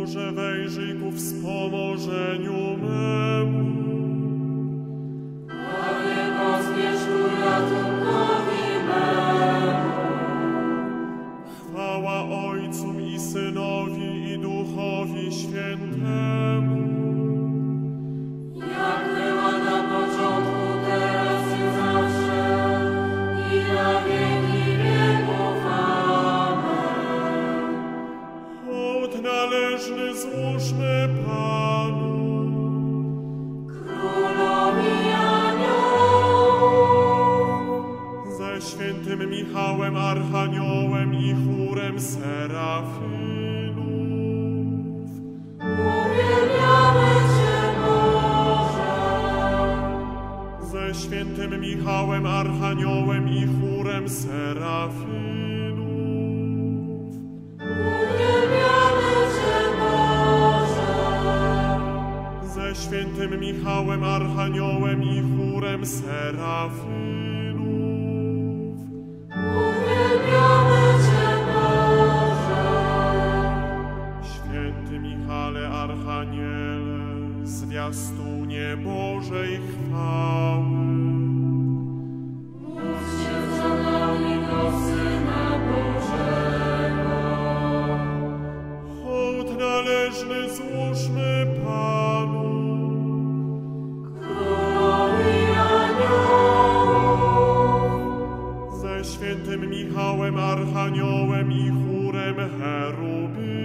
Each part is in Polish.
Boże, wejrzyj ku wspomożeniu memu. Świętym Michałem Archaniołem i chórem Serafinów. uwielbiamy Cię, Boże. Ze świętym Michałem Archaniołem i chórem. Ze świętym Michałem Archaniołem i chórem Serafinów. Zwiastunie Bożej chwały. Módl się za nami do Syna Bożego. Hołd należny złóżmy Panu. Królowi aniołów, Ze świętym Michałem Archaniołem i chórem Cherubinów.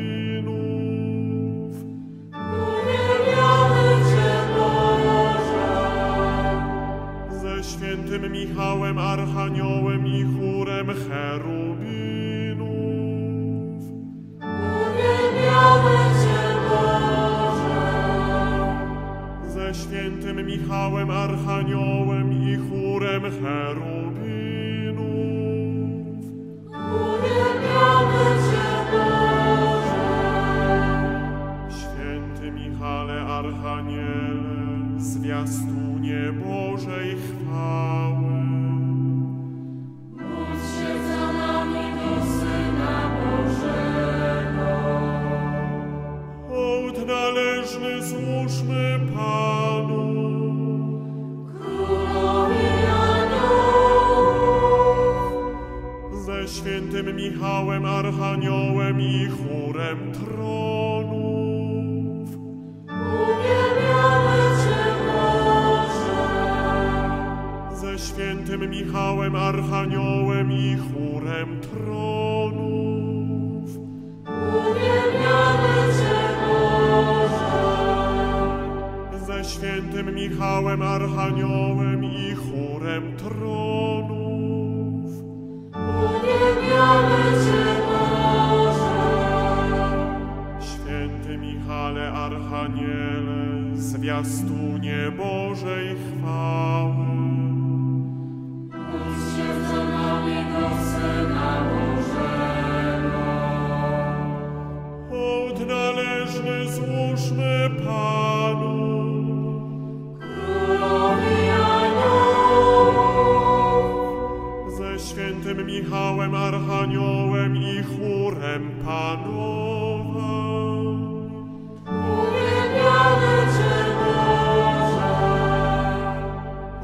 Michałem Archaniołem i chórem Cherubinów. Uwielbiamy Cię, Boże. Święty Michale Archaniele, zwiastunie Bożej chwały. Michałem Archaniołem i chórem tronów. Uwielbiamy Cię, Boże. Ze świętym Michałem Archaniołem i chórem tronów. Uwielbiamy Cię, Boże. Święty Michale Archaniele, zwiastunie należny złóżmy Panu. Ze świętym Michałem Archaniołem i chórem Panowa.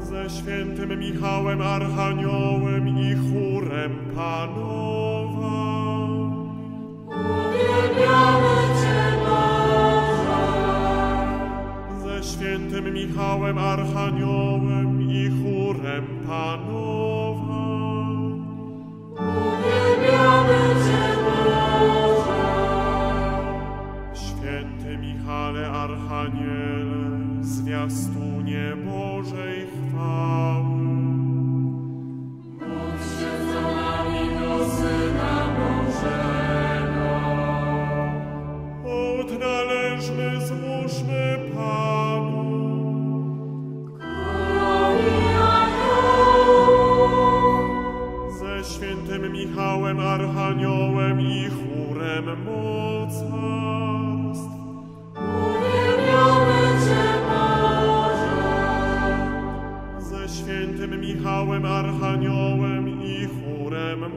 Ze świętym Michałem Archaniołem i chórem Panowa. Uwielbiamy świętym Michałem Archaniołem i chórem Panowa. Uwielbiamy Cię, Boże. Święty Michale Archaniele, zwiastunie Bożej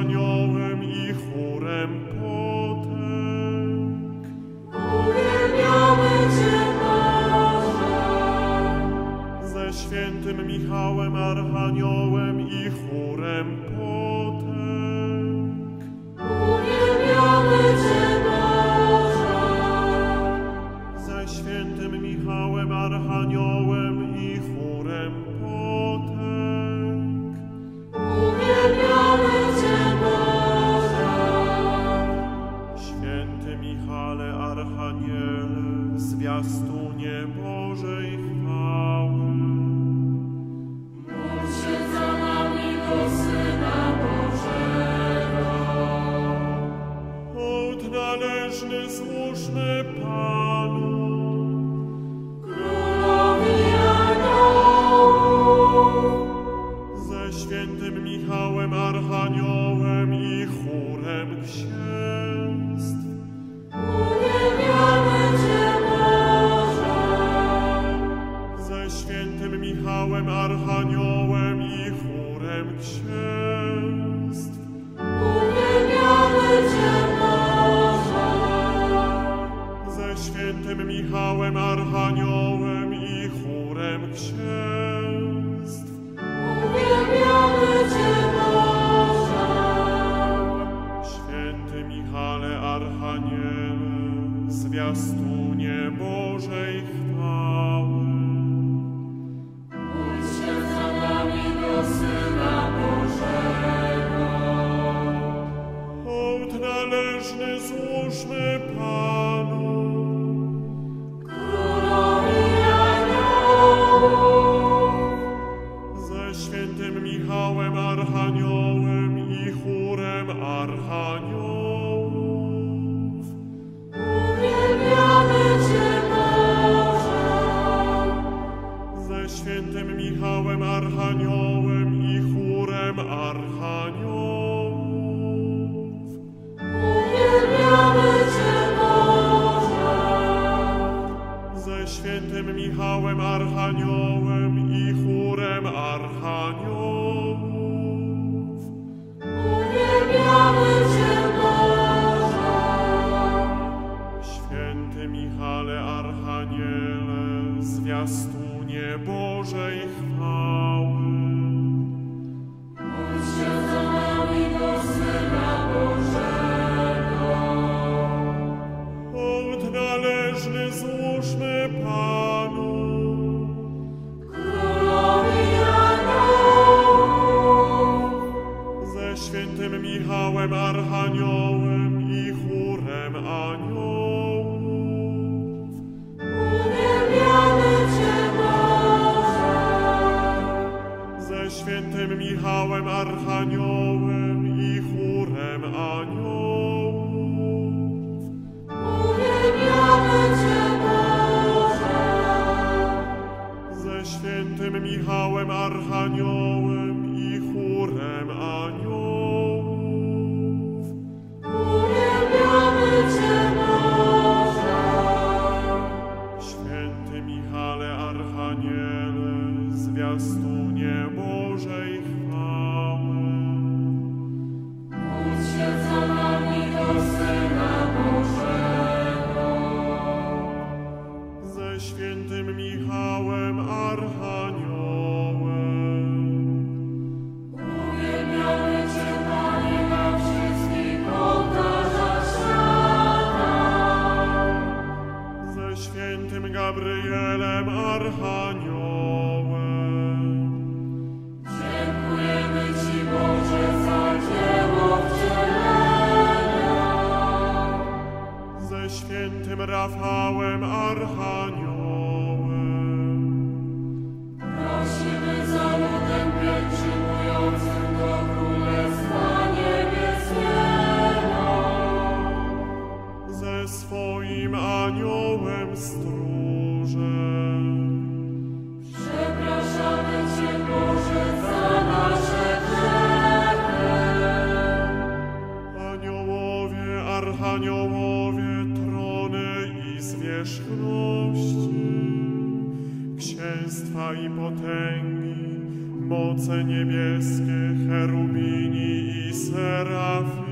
aniołem i chórem Himmlische Plan. Companion. marchanio świętym Michałem Archaniołem. swoim aniołem stróżem. Przepraszamy Cię, Boże, za nasze grzechy. Aniołowie, archaniołowie, trony i zwierzchności, księstwa i potęgi, moce niebieskie, cherubini i serafy,